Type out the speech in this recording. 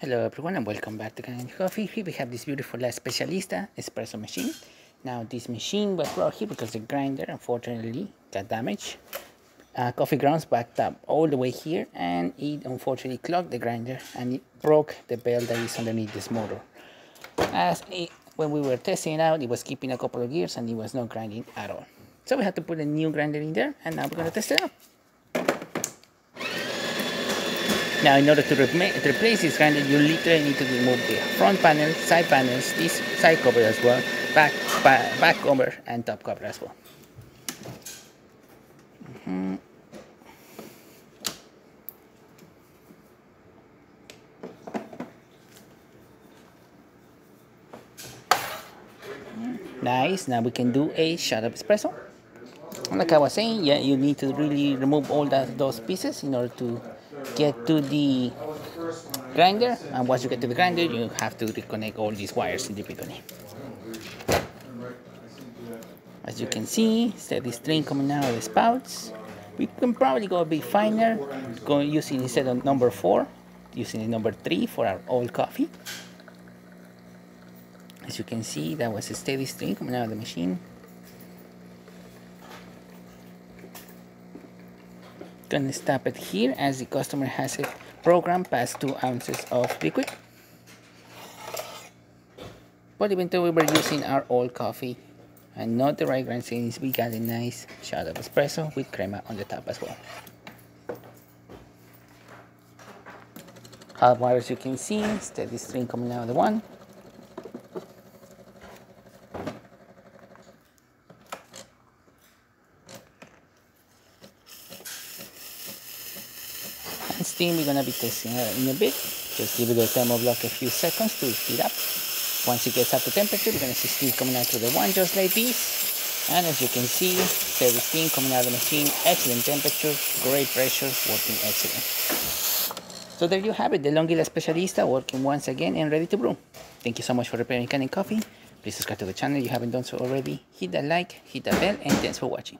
Hello everyone and welcome back to Kanen Coffee. Here we have this beautiful La Specialista espresso machine. Now this machine was brought here because the grinder unfortunately got damaged. Uh, coffee grounds backed up all the way here and it unfortunately clogged the grinder and it broke the belt that is underneath this motor. As it, when we were testing it out, it was keeping a couple of gears and it was not grinding at all. So we had to put a new grinder in there and now we're going to test it out. Now in order to, re to replace this grinder, you literally need to remove the front panel, side panels, this side cover as well, back, back, back cover and top cover as well. Mm -hmm. Nice, now we can do a shot of espresso. Like I was saying, yeah, you need to really remove all that, those pieces in order to get to the grinder and once you get to the grinder you have to reconnect all these wires individually as you can see steady stream coming out of the spouts. We can probably go a bit finer going using instead of number four using the number three for our old coffee. As you can see that was a steady stream coming out of the machine gonna stop it here as the customer has it programmed past 2 ounces of liquid. But even though we were using our old coffee and not the right grind since we got a nice shot of espresso with crema on the top as well. Hot water as you can see, steady stream coming out of the one. Steam we're gonna be testing it in a bit. Just give it a thermal block a few seconds to heat up. Once it gets up to temperature we're gonna see steam coming out through the one just like this. And as you can see there is steam coming out of the machine. Excellent temperature great pressure working excellent. So there you have it De'Longhi La Specialista working once again and ready to brew. Thank you so much for repairing Kanen Coffee. Please subscribe to the channel if you haven't done so already. Hit that like hit that bell and thanks for watching